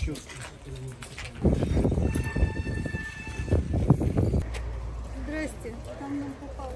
Здрасте, там нам попало.